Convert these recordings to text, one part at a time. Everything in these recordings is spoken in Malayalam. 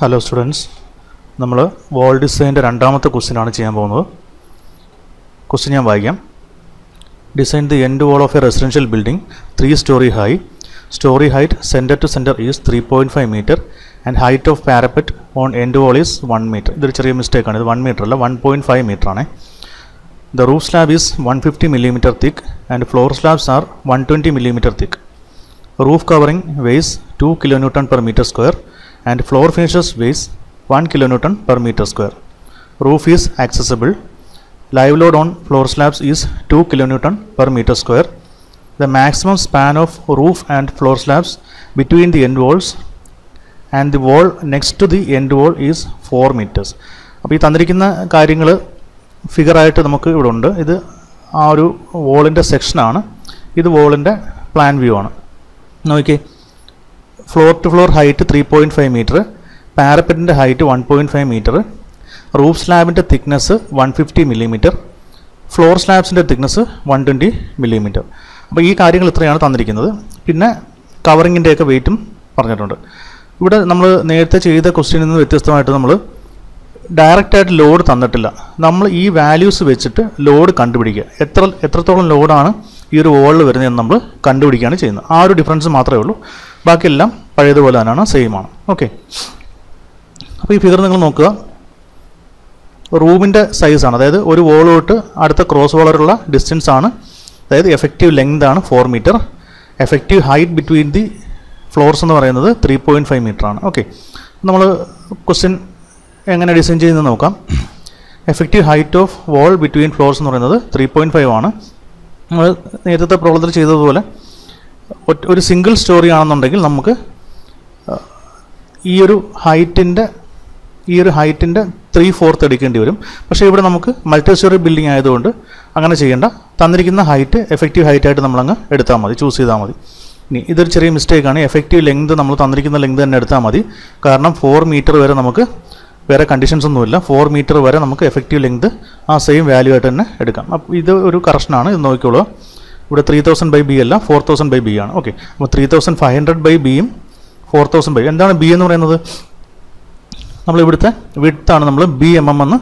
ഹലോ സ്റ്റുഡൻസ് നമ്മൾ വോൾ ഡിസൈന്റെ രണ്ടാമത്തെ ക്വസ്റ്റ്യനാണ് ചെയ്യാൻ പോകുന്നത്. ക്വസ്റ്റ്യൻ ഞാൻ വായിക്കാം. Design the end wall of a residential building three storey high storey height centre to centre is three point five metre and height of parapet on end wall is one metre ഇതൊരു ചെറിയ മിസ്റ്റേക്ക് ആണ്. ഇത് വൺ മീറ്റർ അല്ല വൺ പോയിന്റ് ഫൈവ് മീറ്റർ ആണ്. The roof slab is one fifty millimetre thick and floor slabs are one twenty millimetre thick roof covering weighs 2 kilonewton per meter square. And floor finishes weighs 1 kilonewton per meter square roof is accessible live load on floor slabs is 2 kilonewton per meter square the maximum span of roof and floor slabs between the end walls and the wall next to the end wall is 4 meters അപ്പോൾ ഈ തന്നിരിക്കുന്ന കാര്യങ്ങൾ ഫിഗറായിട്ട് നമുക്ക് ഇവിടെ ഉണ്ട് ഇത് ആ ഒരു വോളിന്റെ സെക്ഷനാണ് ഇത് വോളിന്റെ പ്ലാൻ വ്യൂ ആണ് നോക്കിയേ floor to floor height three point five metre പാരപ്പറ്റിന്റെ height one point five metre roof സ്ലാബിന്റെ thickness one fifty millimetre floor സ്ലാബ്സിന്റെ thickness one twenty millimetre അപ്പോൾ ഈ കാര്യങ്ങൾ ഇത്രയാണ് തന്നിരിക്കുന്നത്. പിന്നെ കവറിങ്ങിന്റെയൊക്കെ വെയിറ്റും പറഞ്ഞിട്ടുണ്ട്. ഇവിടെ നമ്മൾ നേരത്തെ ചെയ്ത ക്വസ്റ്റ്യനിൽ നിന്ന് വ്യത്യസ്തമായിട്ട് നമ്മൾ ഡയറക്റ്റായിട്ട് ലോഡ് തന്നിട്ടില്ല. നമ്മൾ ഈ വാല്യൂസ് വെച്ചിട്ട് ലോഡ് കണ്ടുപിടിക്കുക. എത്ര എത്രത്തോളം ലോഡാണ് ഈ ഒരു വോളിൽ വരുന്നതെന്ന് നമ്മൾ കണ്ടുപിടിക്കുകയാണ് ചെയ്യുന്നത്. ആ ഒരു ഡിഫറൻസ് മാത്രമേ ഉള്ളൂ. ബാക്കിയെല്ലാം പഴയതുപോലെ തന്നെയാണ് സെയിം ആണ്. ഓക്കെ അപ്പോൾ ഈ ഫിഗർ നിങ്ങൾ നോക്കുക. റൂമിന്റെ സൈസാണ് അതായത് ഒരു വോൾ തൊട്ട് അടുത്ത ക്രോസ് വോളറുള്ള ഡിസ്റ്റൻസ് ആണ്. അതായത് എഫക്റ്റീവ് ലെങ്ത് ആണ് four metre effective height between the floors എന്ന് പറയുന്നത് ത്രീ പോയിന്റ് ഫൈവ് മീറ്റർ ആണ്. ഓക്കെ നമ്മൾ ക്വസ്റ്റ്യൻ എങ്ങനെ ഡിസൈൻ ചെയ്യുന്നത് നോക്കാം. Effective height of wall between floors എന്ന് പറയുന്നത് ത്രീ പോയിന്റ് ഫൈവ് ആണ്. നമ്മൾ നേരത്തെ പ്രോബ്ലത്തിൽ ചെയ്തതുപോലെ ഒരു സിംഗിൾ സ്റ്റോറി ആണെന്നുണ്ടെങ്കിൽ നമുക്ക് ഈ ഒരു ഹൈറ്റിന്റെ ഈ ഒരു ഹൈറ്റിന്റെ ത്രീ ഫോർത്ത് എടുക്കേണ്ടി വരും. പക്ഷേ ഇവിടെ നമുക്ക് മൾട്ടി സ്റ്റോറി ബിൽഡിംഗ് ആയതുകൊണ്ട് അങ്ങനെ ചെയ്യേണ്ട. തന്നിരിക്കുന്ന ഹൈറ്റ് എഫക്റ്റീവ് ഹൈറ്റ് ആയിട്ട് നമ്മളങ്ങ് എടുത്താൽ മതി. ചൂസ് ചെയ്താൽ മതി. ഇനി ഇതൊരു ചെറിയ മിസ്റ്റേക്കാണ് എഫക്റ്റീവ് ലെങ്ത് നമ്മൾ തന്നിരിക്കുന്ന ലെങ്ത് തന്നെ എടുത്താൽ മതി. കാരണം ഫോർ മീറ്റർ വരെ നമുക്ക് വേറെ കണ്ടീഷൻസ് ഒന്നുമില്ല ഫോർ മീറ്റർ വരെ നമുക്ക് എഫക്റ്റീവ് ലെങ്ത് ആ സെയിം വാല്യൂ ആയിട്ട് തന്നെ എടുക്കാം. അപ്പോൾ ഇത് ഒരു കറക്ഷനാണ് ഇത് നോക്കിക്കോളൂ. ഇവിടെ ത്രീ തൗസൻഡ് ബൈ ബി അല്ല ഫോർ തൗസൻഡ് ബൈ ബി ആണ്. ഓക്കെ അപ്പോൾ three thousand five hundred by ബിയും ഫോർ തൗസൻഡ് ബൈ. എന്താണ് ബി എന്ന് പറയുന്നത്? നമ്മൾ ഇവിടുത്തെ വിട്താണ് നമ്മൾ ബി എം എം എന്ന്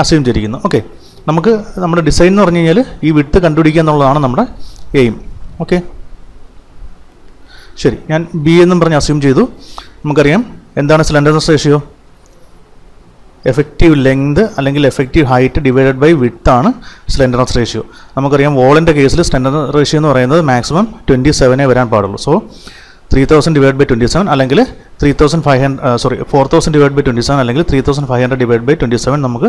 അസ്യൂം ചെയ്തിരിക്കുന്നത്. ഓക്കെ നമുക്ക് നമ്മുടെ ഡിസൈൻ എന്ന് പറഞ്ഞു കഴിഞ്ഞാൽ ഈ വിട്ട് കണ്ടുപിടിക്കുക എന്നുള്ളതാണ് നമ്മുടെ എയിം ഓക്കെ ശരി. ഞാൻ ബി എന്നും പറഞ്ഞ് അസ്യൂം ചെയ്തു. നമുക്കറിയാം എന്താണ് സ്ലെൻഡർനെസ് റേഷ്യോ എഫക്റ്റീവ് ലെങ്ത് അല്ലെങ്കിൽ effective height divided by width ആണ് സ്ലെൻഡർനെസ് റേഷ്യോ നമുക്കറിയാം വോളിന്റെ കേസിൽ സ്ലെൻഡർനെസ് റേഷ്യോ എന്ന് പറയുന്നത് മാക്സിമം ട്വന്റി സെവനേ വരാൻ പാടുള്ളൂ. So three thousand divide by twenty seven അല്ലെങ്കിൽ three thousand five hundred sorry four thousand divide by twenty seven അല്ലെങ്കിൽ three thousand five hundred divide by twenty seven നമുക്ക്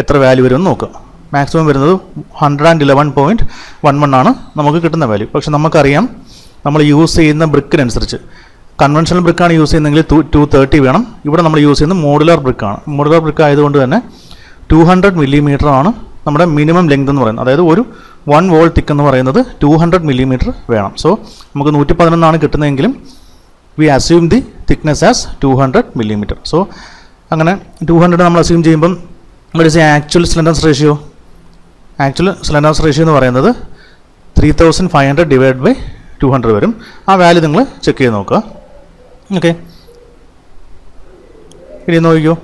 എത്ര വാല്യൂ വരുമെന്ന് നോക്കാം. മാക്സിമം വരുന്നത് hundred and eleven point one one ആണ് നമുക്ക് കിട്ടുന്ന വാല്യൂ പക്ഷേ നമുക്കറിയാം നമ്മൾ യൂസ് ചെയ്യുന്ന ബ്രിക്കിനനുസരിച്ച്. കൺവെൻഷണൽ ബ്രിക്കാണ് യൂസ് ചെയ്യുന്നതെങ്കിൽ ടു ടു തേർട്ടി വേണം. ഇവിടെ നമ്മൾ യൂസ് ചെയ്യുന്നത് മോഡുലാർ ബ്രിക്കാണ്. മോഡുലാർ ബ്രിക്ക് ആയതുകൊണ്ട് തന്നെ ടു ഹൺഡ്രഡ് മില്ലിമീറ്റർ ആണ് നമ്മുടെ മിനിമം ലെങ്ത് എന്ന് പറയുന്നത്. അതായത് ഒരു വൺ വോൾ തിക്ക് എന്ന് പറയുന്നത് ടു ഹൺഡ്രഡ് മില്ലിമീറ്റർ വേണം. സോ നമുക്ക് നൂറ്റി പതിനൊന്നാണ് കിട്ടുന്നതെങ്കിലും we assume the thickness as two hundred millimetre so അങ്ങനെ ടു ഹൺഡ്രഡ് നമ്മൾ അസ്യൂം ചെയ്യുമ്പം ഒരു is actual slenderness ratio actual slenderness ratio എന്ന് പറയുന്നത് three thousand five hundred divide by two hundred വരും. ആ വാല്യൂ നിങ്ങൾ ചെക്ക് ചെയ്ത് നോക്കുക. ഓക്കെ ഇനി നോക്കിക്കോ.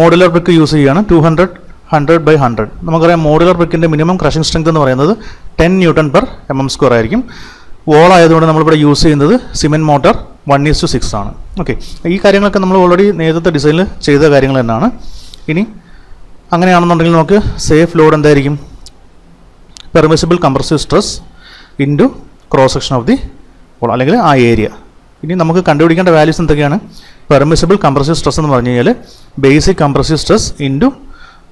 മോഡുലർ ബ്രിക്ക് യൂസ് ചെയ്യുകയാണ് two hundred hundred by hundred. നമുക്കറിയാം മോഡുലർ ബ്രിക്കിന്റെ മിനിമം ക്രഷിംഗ് സ്ട്രെങ്ത് എന്ന് പറയുന്നത് ten newton per M M square ആയിരിക്കും. വോൾ ആയതുകൊണ്ട് നമ്മളിവിടെ യൂസ് ചെയ്യുന്നത് cement mortar one is two six ആണ്. ഓക്കെ ഈ കാര്യങ്ങളൊക്കെ നമ്മൾ ഓൾറെഡി നേരത്തെ ഡിസൈനിൽ ചെയ്ത കാര്യങ്ങൾ തന്നെയാണ്. ഇനി അങ്ങനെയാണെന്നുണ്ടെങ്കിൽ നമുക്ക് സേഫ് ലോഡ് എന്തായിരിക്കും? Permissible compressive stress into cross section of the wall അല്ലെങ്കിൽ ആ ഏരിയ ഇനി നമുക്ക് കണ്ടുപിടിക്കേണ്ട വാല്യൂസ് എന്തൊക്കെയാണ്? പെർമിസിബിൾ കംപ്രസീവ് സ്ട്രെസ് എന്ന് പറഞ്ഞു കഴിഞ്ഞാൽ ബേസിക് കംപ്രസീവ് സ്ട്രെസ് ഇന്റു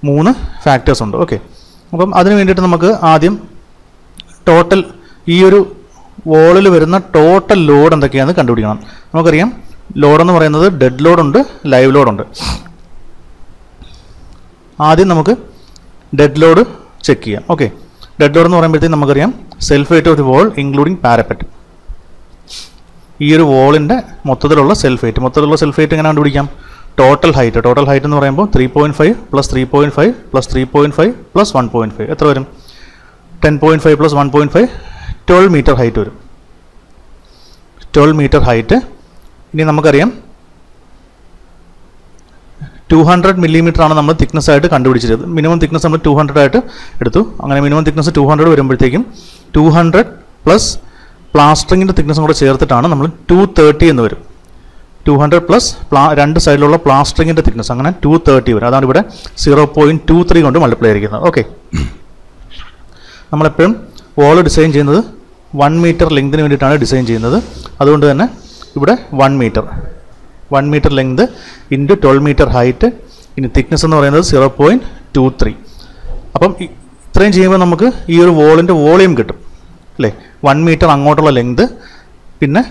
മൂന്ന് ഫാക്ടേഴ്സ് ഉണ്ട്. ഓക്കെ അപ്പം അതിന് വേണ്ടിയിട്ട് നമുക്ക് ആദ്യം ടോട്ടൽ ഈ ഒരു വോളിൽ വരുന്ന ടോട്ടൽ ലോഡ് എന്തൊക്കെയാണെന്ന് കണ്ടുപിടിക്കണം. നമുക്കറിയാം ലോഡ് എന്ന് പറയുന്നത് ഡെഡ് ലോഡുണ്ട് ലൈവ് ലോഡുണ്ട് ആദ്യം നമുക്ക് ഡെഡ് ലോഡ് ചെക്ക് ചെയ്യാം. ഓക്കെ ഡെഡ് ലോഡ് എന്ന് പറയുമ്പോഴത്തേക്കും നമുക്കറിയാം self weight of the wall including parapet ഈ ഒരു വോളിന്റെ മൊത്തത്തിലുള്ള സെൽഫ് വെയിറ്റ് മൊത്തത്തിലുള്ള സെൽഫ് വെയിറ്റ് എങ്ങനെ കണ്ടുപിടിക്കാം? ടോട്ടൽ ഹൈറ്റ് ടോട്ടൽ ഹൈറ്റ് എന്ന് പറയുമ്പോൾ three point five plus three point five plus three point five plus one point five എത്ര വരും? Ten point five plus one point five twelve metre height വരും. ട്വൽവ് മീറ്റർ ഹൈറ്റ് ഇനി നമുക്കറിയാം ടു ഹൺഡ്രഡ് മില്ലിമീറ്റർ ആണ് നമ്മൾ തിക്നെസ് ആയിട്ട് കണ്ടുപിടിച്ചത് മിനിമം തിക്നെസ് നമ്മൾ ടു ഹൺഡ്രഡ് ആയിട്ട് എടുത്തു. അങ്ങനെ മിനിമം തിക്നെസ് ടു ഹൺഡ്രഡ് വരുമ്പോഴത്തേക്കും ടു ഹൺഡ്രഡ് പ്ലസ് പ്ലാസ്റ്ററിങ്ങിന്റെ തിക്നെസ്സും കൂടെ ചേർത്തിട്ടാണ് നമ്മൾ ടു തേർട്ടി എന്ന് വരും. ടു ഹൺഡ്രഡ് പ്ലസ് പ്ലാ രണ്ട് സൈഡിലുള്ള പ്ലാസ്റ്ററിങ്ങിന്റെ തിക്നെസ് അങ്ങനെ ടു തേർട്ടി വരും. അതാണ് ഇവിടെ സീറോ പോയിന്റ് ടു ത്രീ കൊണ്ട് മൾട്ടിപ്ലൈ ആയിരിക്കുന്നത് ഓക്കെ നമ്മളെപ്പോഴും വോൾ ഡിസൈൻ ചെയ്യുന്നത് വൺ മീറ്റർ ലെങ്തിന് വേണ്ടിയിട്ടാണ് ഡിസൈൻ ചെയ്യുന്നത്. അതുകൊണ്ട് തന്നെ ഇവിടെ one metre one metre length into twelve metre height ഇനി തിക്നെസ് എന്ന് പറയുന്നത് സീറോ പോയിന്റ് ടു ത്രീ അപ്പം ഇത്രയും ചെയ്യുമ്പോൾ നമുക്ക് ഈ ഒരു വോളിന്റെ വോളിയം കിട്ടും. അല്ലേ? വൺ മീറ്റർ അങ്ങോട്ടുള്ള ലെങ്ത് പിന്നെ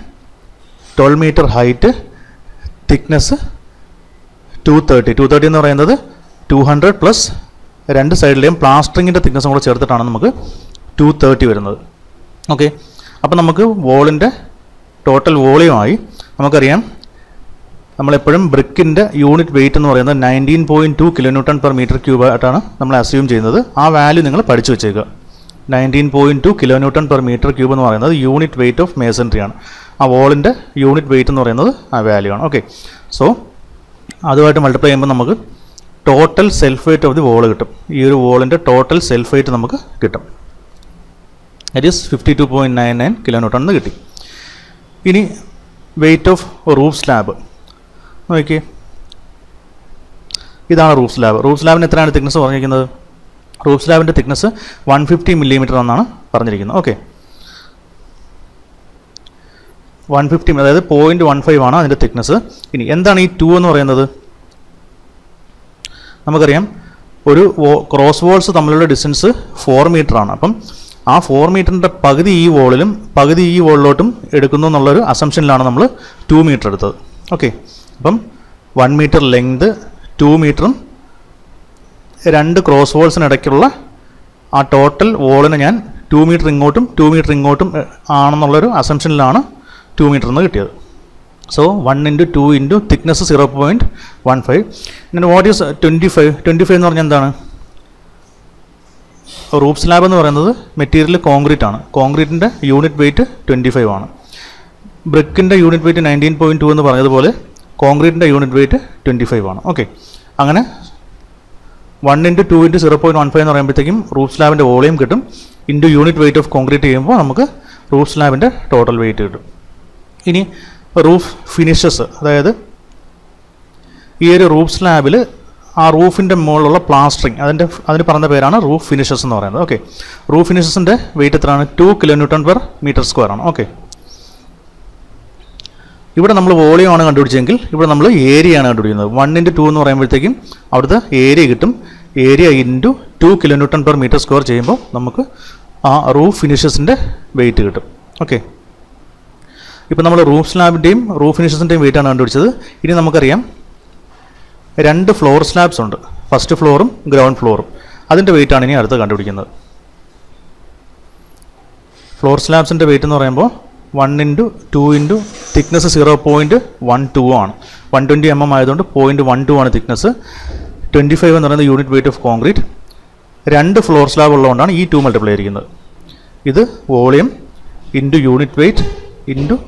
twelve metre height thickness two thirty two thirty എന്ന് പറയുന്നത് ടു ഹൺഡ്രഡ് പ്ലസ് രണ്ട് സൈഡിലെയും പ്ലാസ്റ്ററിങ്ങിന്റെ തിക്നെസ്സും കൂടെ ചേർത്തിട്ടാണ് നമുക്ക് ടു തേർട്ടി വരുന്നത്. ഓക്കെ അപ്പം നമുക്ക് വോളിന്റെ ടോട്ടൽ വോളിയമായി നമുക്കറിയാം. നമ്മളെപ്പോഴും ബ്രിക്കിന്റെ യൂണിറ്റ് വെയിറ്റ് എന്ന് പറയുന്നത് nineteen point two kilonewton per metre cube ആയിട്ടാണ് നമ്മൾ അസ്യൂം ചെയ്യുന്നത്. ആ വാല്യൂ നിങ്ങൾ പഠിച്ചു വെച്ചേക്കുക. Nineteen point two kilo newton per metre cube എന്ന് പറയുന്നത് യൂണിറ്റ് വെയിറ്റ് ഓഫ് മേസൻട്രി ആണ്. ആ വോളിന്റെ യൂണിറ്റ് വെയിറ്റ് എന്ന് പറയുന്നത് ആ വാല്യൂ ആണ്. ഓക്കെ സോ അതുമായിട്ട് മൾട്ടിപ്ലൈ ചെയ്യുമ്പോൾ നമുക്ക് total self weight of the wall കിട്ടും. ഈ ഒരു വോളിന്റെ ടോട്ടൽ സെൽഫ് വെയിറ്റ് നമുക്ക് കിട്ടും. That is fifty two point nine nine kilo newton എന്ന് കിട്ടി. ഇനി വെയിറ്റ് ഓഫ് റൂഫ് സ്ലാബ് നോക്കിയേ. ഇതാണ് റൂഫ് സ്ലാബ് റൂഫ് സ്ലാബിന് എത്രയാണ് തിക്നെസ് പറഞ്ഞിരിക്കുന്നത്? റൂഫ് സ്ലാബിന്റെ തിക്നെസ് വൺ ഫിഫ്റ്റി മില്ലിമീറ്റർ എന്നാണ് പറഞ്ഞിരിക്കുന്നത്. ഓക്കെ. വൺ ഫിഫ്റ്റി അതായത് പോയിന്റ് വൺ ഫൈവ് ആണ് അതിന്റെ തിക്നെസ് ഇനി എന്താണ് ഈ ടു എന്ന് പറയുന്നത്? നമുക്കറിയാം ഒരു ക്രോസ് വോൾസ് തമ്മിലുള്ള ഡിസ്റ്റൻസ് ഫോർ ആണ്. അപ്പം ആ ഫോർ മീറ്ററിന്റെ പകുതി ഈ വോളിലും പകുതി ഈ വോളിലോട്ടും എടുക്കുന്നു എന്നുള്ളൊരു അസംഷനിലാണ് നമ്മൾ ടു മീറ്റർ എടുത്തത്. ഓക്കെ. അപ്പം വൺ മീറ്റർ ലെങ്ത് ടു മീറ്ററും രണ്ട് ക്രോസ് വോൾസിനിടയ്ക്കുള്ള ആ ടോട്ടൽ വോളിന് ഞാൻ ടു മീറ്റർ ഇങ്ങോട്ടും ടു മീറ്റർ ഇങ്ങോട്ടും ആണെന്നുള്ളൊരു അസംഷനിലാണ് ടു മീറ്റർ എന്ന് കിട്ടിയത്. So one into two into thickness zero point one five പിന്നെ what is twenty five twenty five എന്ന് പറഞ്ഞാൽ എന്താണ്? റൂപ്പ് സ്ലാബ് എന്ന് പറയുന്നത് മെറ്റീരിയൽ കോൺക്രീറ്റ് ആണ്. കോൺക്രീറ്റിന്റെ യൂണിറ്റ് വെയിറ്റ് ട്വന്റി ഫൈവ് ആണ്. ബ്രിക്കിന്റെ unit weight nineteen point two എന്ന് പറഞ്ഞതുപോലെ കോൺക്രീറ്റിന്റെ യൂണിറ്റ് വെയിറ്റ് ട്വന്റി ഫൈവ് ആണ്. ഓക്കെ അങ്ങനെ one into two into zero point one five എന്ന് പറയുമ്പോഴത്തേക്കും റൂഫ് സ്ലാബിന്റെ വോളിയം കിട്ടും. Into unit weight of concrete ചെയ്യുമ്പോൾ നമുക്ക് റൂഫ് സ്ലാബിന്റെ ടോട്ടൽ വെയിറ്റ് കിട്ടും. ഇനി റൂഫ് ഫിനിഷസ് അതായത് ഈ ഒരു റൂഫ് സ്ലാബിൽ ആ റൂഫിന്റെ മുകളിലുള്ള പ്ലാസ്റ്ററിങ് അതിന്റെ അതിന് പറഞ്ഞ പേരാണ് റൂഫ് ഫിനിഷസ് എന്ന് പറയുന്നത്. ഓക്കെ റൂഫ് ഫിനിഷസിന്റെ വെയിറ്റ് എത്രയാണ്? Two kilometre per metre square ആണ്. ഓക്കെ ഇവിടെ നമ്മൾ വോളിയം ആണ് കണ്ടുപിടിച്ചെങ്കിൽ ഇവിടെ നമ്മൾ ഏരിയ ആണ് കണ്ടുപിടിക്കുന്നത്. വൺ ഇന്റു ടു എന്ന് പറയുമ്പോഴത്തേക്കും അവിടുത്തെ ഏരിയ കിട്ടും. Area into two kilo newton per metre square ചെയ്യുമ്പോൾ നമുക്ക് ആ റൂഫ് ഫിനിഷസിന്റെ വെയിറ്റ് കിട്ടും. ഓക്കെ ഇപ്പോൾ നമ്മൾ റൂഫ് സ്ലാബിന്റെയും റൂഫ് ഫിനിഷസിന്റെയും ആണ് കണ്ടുപിടിച്ചത്. ഇനി നമുക്കറിയാം രണ്ട് ഫ്ലോർ സ്ലാബ്സ് ഉണ്ട്. ഫസ്റ്റ് ഫ്ലോറും ഗ്രൗണ്ട് ഫ്ലോറും അതിന്റെ ആണ് ഇനി അടുത്ത് കണ്ടുപിടിക്കുന്നത്. ഫ്ലോർ സ്ലാബ്സിന്റെ വെയിറ്റ് എന്ന് പറയുമ്പോൾ one into two into thickness zero point one two ആണ്. വൺ ട്വന്റി എം എം ആയതുകൊണ്ട് പോയിന്റ് വൺ ടു ആണ് തിക്നെസ് ട്വന്റി ഫൈവ് എന്ന് പറയുന്നത് യൂണിറ്റ് വെയിറ്റ് ഓഫ് കോൺക്രീറ്റ് രണ്ട് ഫ്ലോർ സ്ലാബ് ഉള്ളതുകൊണ്ടാണ് ഈ ടു മൾട്ടിപ്ലൈ ചെയ്തിരിക്കുന്നത്. ഇത് volume into unit weight into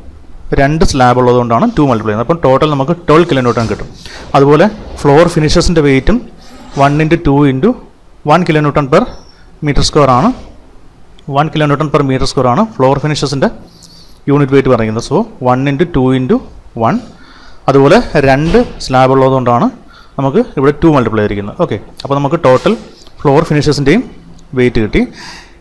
രണ്ട് സ്ലാബ് ഉള്ളതുകൊണ്ടാണ് ടു മൾട്ടിപ്ലൈ ചെയ്യുന്നത്. അപ്പം ടോട്ടൽ നമുക്ക് ട്വൽവ് കിലോമീറ്റർ കിട്ടും. അതുപോലെ ഫ്ലോർ ഫിനിഷസിന്റെ വെയിറ്റും one into two into one kilometre per metre square ആണ്. One kilometre per metre square ആണ് ഫ്ലോർ ഫിനിഷസിന്റെ യൂണിറ്റ് വെയിറ്റ് പറയുന്നത്. So one into two into one അതുപോലെ രണ്ട് സ്ലാബ് ഉള്ളതുകൊണ്ടാണ് നമുക്ക് ഇവിടെ ടു മൾട്ടിപ്ലൈ ആയിരിക്കുന്നത് ഓക്കെ അപ്പോൾ നമുക്ക് ടോട്ടൽ ഫ്ലോർ ഫിനിഷസിന്റെയും വെയിറ്റ് കിട്ടി.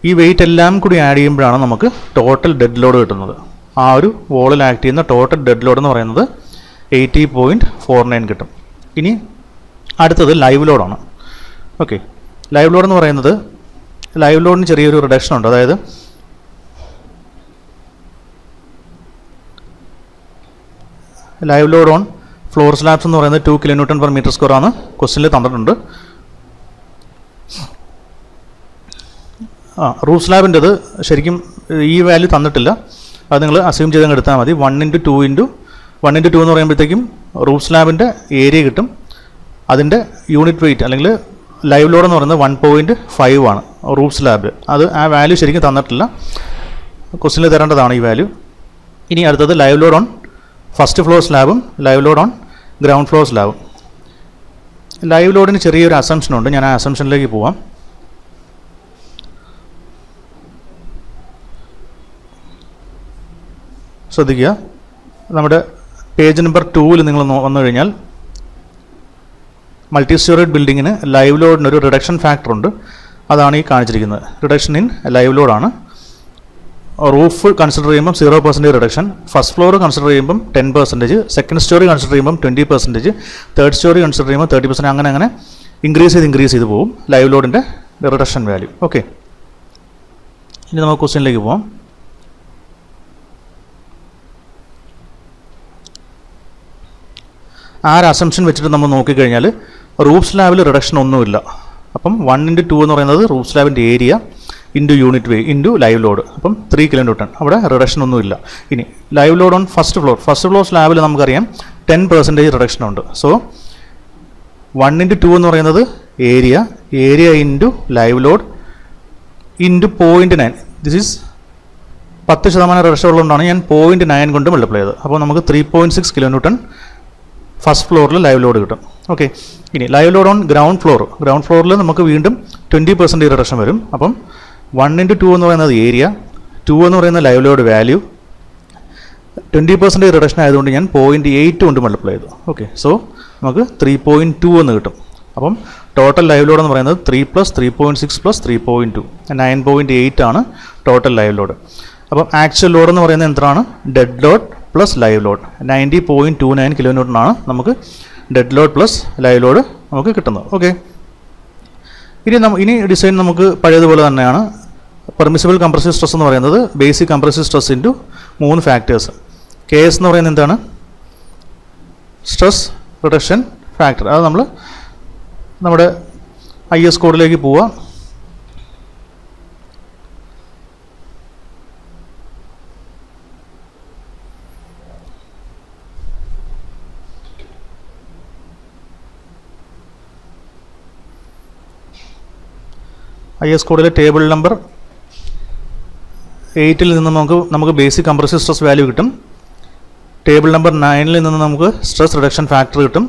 ഈ വെയിറ്റ് എല്ലാം കൂടി ആഡ് ചെയ്യുമ്പോഴാണ് നമുക്ക് ടോട്ടൽ ഡെഡ് ലോഡ് കിട്ടുന്നത്. ആ ഒരു വോളിൽ ആക്ട് ചെയ്യുന്ന ടോട്ടൽ ഡെഡ് ലോഡ് എന്ന് പറയുന്നത് എയ്റ്റി പോയിന്റ് ഫോർ നയൻ കിട്ടും. ഇനി അടുത്തത് ലൈവ് ലോഡാണ് ഓക്കെ ലൈവ് ലോഡ് എന്ന് പറയുന്നത് ലൈവ് ലോഡിന് ചെറിയൊരു റിഡക്ഷൻ ഉണ്ട്. അതായത് live load on floor slabs എന്ന് പറയുന്നത് two kilo newton per metre square ആണ് ക്വസ്റ്റ്യനിൽ തന്നിട്ടുണ്ട്. ആ റൂഫ് സ്ലാബിന്റെത് ശരിക്കും ഈ വാല്യൂ തന്നിട്ടില്ല. അത് നിങ്ങൾ അസ്യൂം ചെയ്തങ്ങ് എടുത്താൽ മതി. One into two into one into two എന്ന് പറയുമ്പോഴത്തേക്കും റൂഫ് സ്ലാബിന്റെ ഏരിയ കിട്ടും. അതിന്റെ യൂണിറ്റ് വെയിറ്റ് അല്ലെങ്കിൽ ലൈവ് ലോഡ് എന്ന് പറയുന്നത് വൺ പോയിന്റ് ഫൈവ് ആണ് റൂഫ് സ്ലാബ് അത് ആ വാല്യൂ ശരിക്കും തന്നിട്ടില്ല. ക്വസ്റ്റിനിൽ തരേണ്ടതാണ് ഈ വാല്യൂ ഇനി അടുത്തത് live load on first floor സ്ലാബും live load on ground floor സ്ലാബും live ലോഡിന് ചെറിയൊരു അസംഷൻ ഉണ്ട്. ഞാൻ ആ അസംഷനിലേക്ക് പോവാം. ശ്രദ്ധിക്കുക. നമ്മുടെ പേജ് നമ്പർ ടൂവിൽ നിങ്ങൾ വന്നു കഴിഞ്ഞാൽ മൾട്ടി സ്റ്റോറേഡ് ബിൽഡിങ്ങിന് ലൈവ് ലോഡിന് ഒരു റിഡക്ഷൻ ഫാക്ടർ ഉണ്ട്. അതാണ് ഈ കാണിച്ചിരിക്കുന്നത്. റിഡക്ഷൻ ഇൻ ലൈവ് ലോഡാണ് റൂഫ് കൺസിഡർ ചെയ്യുമ്പോൾ zero percentage reduction first floor consider ചെയ്യുമ്പം ten percentage second storey consider ചെയ്യുമ്പോൾ twenty percentage third storey consider ചെയ്യുമ്പോൾ തേർട്ടി പെർസെന്റ് അങ്ങനെ അങ്ങനെ ഇൻക്രീസ് ചെയ്ത് ഇൻക്രീസ് ചെയ്ത് പോകും ലൈവ് ലോഡിന്റെ റിഡക്ഷൻ വാല്യൂ ഓക്കെ ഇനി നമുക്ക് ക്വസ്റ്റ്യനിലേക്ക് പോവാം. ആ ഒരു അസംഷൻ വെച്ചിട്ട് നമ്മൾ നോക്കിക്കഴിഞ്ഞാൽ റൂഫ് സ്ലാബിൽ റിഡക്ഷൻ ഒന്നുമില്ല. അപ്പം വൺ ഇന്റു ടു എന്ന് പറയുന്നത് roof സ്ലാബിന്റെ area into unit way into live load അപ്പം ത്രീ കിലോ ന്യൂട്ടൺ അവിടെ റിഡക്ഷൻ ഒന്നുമില്ല. ഇനി live load on first floor first floor സ്ലാബിൽ നമുക്കറിയാം ടെൻ പെർസെന്റേജ് റിഡക്ഷൻ ഉണ്ട്. സോ വൺ ഇന്റു ടു എന്ന് പറയുന്നത് area area into live load into point nine this is പത്ത് ശതമാനം റിഡക്ഷൻ ഉള്ളതുകൊണ്ടാണ് ഞാൻ പോയിന്റ് നയൻ കൊണ്ട് മൾട്ടിപ്ലൈ ചെയ്തത്. അപ്പോൾ നമുക്ക് three point six kilo newton first ഫ്ലോറിൽ ലൈവ് ലോഡ് കിട്ടും. ഓക്കെ ഇനി live load on ground floor ground ഫ്ലോറിൽ നമുക്ക് വീണ്ടും ട്വന്റി പെർസെന്റേജ് റിഡക്ഷൻ വരും. അപ്പം വൺ ഇന്റു ടു എന്ന് പറയുന്നത് ഏരിയ ടു എന്ന് പറയുന്ന live load value twenty percentage reduction ആയതുകൊണ്ട് ഞാൻ പോയിന്റ് എയ്റ്റ് കൊണ്ട് മൾട്ടിപ്ലൈ ചെയ്തു. ഓക്കെ സോ നമുക്ക് ത്രീ പോയിന്റ് ടു എന്ന് കിട്ടും. അപ്പം ടോട്ടൽ ലൈവ് ലോഡ് എന്ന് പറയുന്നത് three plus three point six plus three point two nine point eight ആണ് ടോട്ടൽ ലൈവ് ലോഡ് അപ്പം ആക്ച്വൽ ലോഡ് എന്ന് പറയുന്നത് എന്താണ് dead load plus live load ninety point two nine kilo ന്യൂട്ടനാണ് നമുക്ക് dead load plus live load നമുക്ക് കിട്ടുന്നത്. ഓക്കെ ഇനി നമ്മ ഇനി ഡിസൈൻ നമുക്ക് പഴയതുപോലെ തന്നെയാണ്. പെർമിസിബിൾ കംപ്രസീവ് സ്ട്രെസ് എന്ന് പറയുന്നത് ബേസിക് കംപ്രസീവ് സ്ട്രെസ് ഇന്റു മൂന്ന് ഫാക്ടേഴ്സ് കെ എസ് എന്ന് പറയുന്നത് എന്താണ്? സ്ട്രെസ് റിഡക്ഷൻ ഫാക്ടർ അത് നമ്മൾ നമ്മുടെ ഐ എസ് കോഡിലേക്ക് പോവുക ഐ എസ് കോഡിലെ ടേബിൾ നമ്പർ എയ്റ്റിൽ നിന്ന് നമുക്ക് നമുക്ക് ബേസിക് കംപ്രസീവ് സ്ട്രെസ് വാല്യൂ കിട്ടും. ടേബിൾ നമ്പർ നയനിൽ നിന്ന് നമുക്ക് സ്ട്രെസ് റിഡക്ഷൻ ഫാക്ടർ കിട്ടും.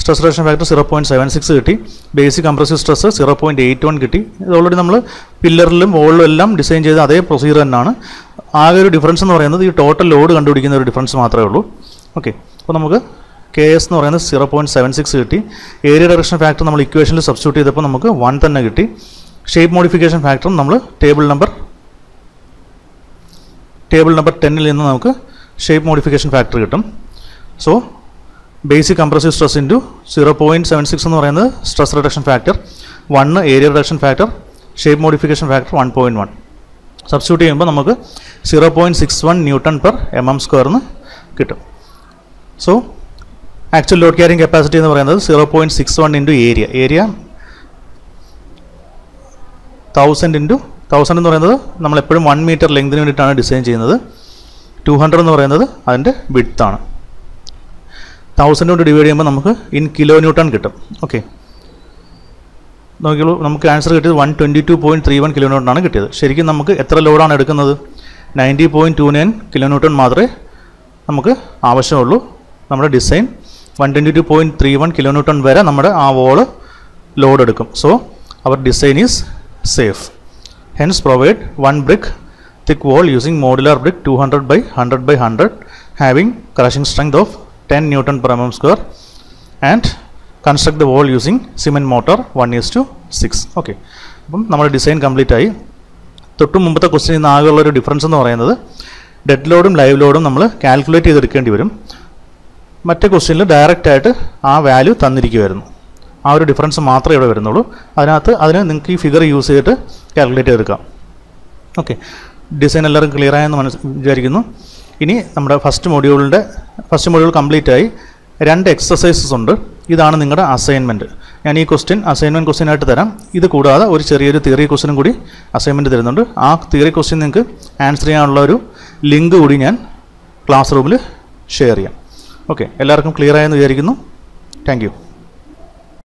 Stress reduction factor zero point seven six കിട്ടി. Basic compressive stress zero point eight one കിട്ടി. ഇത് ഓൾറെഡി നമ്മൾ പില്ലറിലും വോളിലും എല്ലാം ഡിസൈൻ ചെയ്ത അതേ പ്രൊസീജിയർ തന്നെയാണ്. ആകെ ഒരു ഡിഫറൻസ് എന്ന് പറയുന്നത് ഈ ടോട്ടൽ ലോഡ് കണ്ടുപിടിക്കുന്ന ഒരു ഡിഫറൻസ് മാത്രമേ ഉള്ളൂ. ഓക്കെ അപ്പോൾ നമുക്ക് കെ എസ് എന്ന് പറയുന്നത് സീറോ പോയിന്റ് സെവൻ സിക്സ് കിട്ടി. ഏരിയ ഡയറക്ഷൻ ഫാക്ടർ നമ്മൾ ഇക്വേഷനിൽ സബ്സ്റ്റിറ്റ്യൂട്ട് ചെയ്തപ്പോൾ നമുക്ക് വൺ തന്നെ കിട്ടി. ഷേപ്പ് മോഡിഫിക്കേഷൻ ഫാക്ടറും നമ്മൾ ടേബിൾ നമ്പർ ടേബിൾ നമ്പർ ടെന്നിൽ നിന്ന് നമുക്ക് ഷേപ്പ് മോഡിഫിക്കേഷൻ ഫാക്ടർ കിട്ടും. So basic compressive stress into zero point seven six എന്ന് പറയുന്നത് stress reduction factor one area reduction factor shape modification factor one point one substitute ചെയ്യുമ്പോൾ നമുക്ക് zero point six one newton per M M സ്ക്വയർന്ന് കിട്ടും. So actual load carrying capacity എന്ന് പറയുന്നത് zero point six one into area area thousand into thousand എന്ന് പറയുന്നത് നമ്മൾ എപ്പോഴും വൺ മീറ്റർ ലെങ്തിന് വേണ്ടിയിട്ടാണ് ഡിസൈൻ ചെയ്യുന്നത്. ടു ഹൺഡ്രഡ് എന്ന് പറയുന്നത് അതിന്റെ വിഡ്ത്താണ് തൗസൻഡ് കൊണ്ട് ഡിവൈഡ് ചെയ്യുമ്പോൾ നമുക്ക് ഇൻ കിലോ ന്യൂട്ടൺ കിട്ടും. ഓക്കെ നോക്കിയുള്ളൂ നമുക്ക് ആൻസർ കിട്ടിയത് one twenty two point three one kilo newton കിട്ടിയത്. ശരിക്കും നമുക്ക് എത്ര ലോഡാണ് എടുക്കുന്നത്? Ninety point two nine kilo newton മാത്രമേ നമുക്ക് ആവശ്യമുള്ളൂ. നമ്മുടെ design one twenty two point three one kilo newton വരെ നമ്മുടെ ആ വോൾ ലോഡ് എടുക്കും. So our design is safe hence provide one brick thick wall using modular brick 200 by 100 by 100 having crushing strength of 10 newton per mm square and construct the wall using cement mortar 1 is to 6 okay അപ്പം നമ്മുടെ ഡിസൈൻ കംപ്ലീറ്റ് ആയി തൊട്ട് മുമ്പത്തെ ക്വസ്റ്റ്യൻ നിന്ന് ആകെയുള്ള ഒരു ഡിഫറൻസ് എന്ന് പറയുന്നത് ഡെഡ് ലോഡും ലൈവ് ലോഡും നമ്മൾ കാൽക്കുലേറ്റ് ചെയ്തെടുക്കേണ്ടി വരും മറ്റേ ക്വസ്റ്റ്യനിൽ ഡയറക്റ്റായിട്ട് ആ വാല്യൂ തന്നിരിക്കുമായിരുന്നു ആ ഒരു ഡിഫറൻസ് മാത്രമേ ഇവിടെ വരുന്നുള്ളൂ. അതിനകത്ത് അതിന് നിങ്ങൾക്ക് ഈ ഫിഗർ യൂസ് ചെയ്തിട്ട് കാൽക്കുലേറ്റ് ചെയ്തെടുക്കാം. ഓക്കെ ഡിസൈൻ എല്ലാവരും ക്ലിയർ ആയെന്ന് മനസ്സ് വിചാരിക്കുന്നു. ഇനി നമ്മുടെ ഫസ്റ്റ് മൊഡ്യൂളിന്റെ ഫസ്റ്റ് മൊഡ്യൂൾ കംപ്ലീറ്റ് ആയി രണ്ട് എക്സസൈസസ് ഉണ്ട്. ഇതാണ് നിങ്ങളുടെ അസൈൻമെന്റ് ഞാൻ ഈ ക്വസ്റ്റ്യൻ അസൈൻമെന്റ് ക്വസ്റ്റ്യനായിട്ട് തരാം. ഇത് കൂടാതെ ഒരു ചെറിയൊരു തിയറി ക്വസ്റ്റ്യനും കൂടി അസൈൻമെന്റ് തരുന്നുണ്ട്. ആ തിയറി ക്വസ്റ്റ്യൻ നിങ്ങൾക്ക് ആൻസർ ചെയ്യാനുള്ള ഒരു ലിങ്ക് കൂടി ഞാൻ ക്ലാസ് റൂമിൽ ഷെയർ ചെയ്യാം. ഓക്കെ എല്ലാവർക്കും ക്ലിയർ ആയെന്ന് വിചാരിക്കുന്നു. താങ്ക്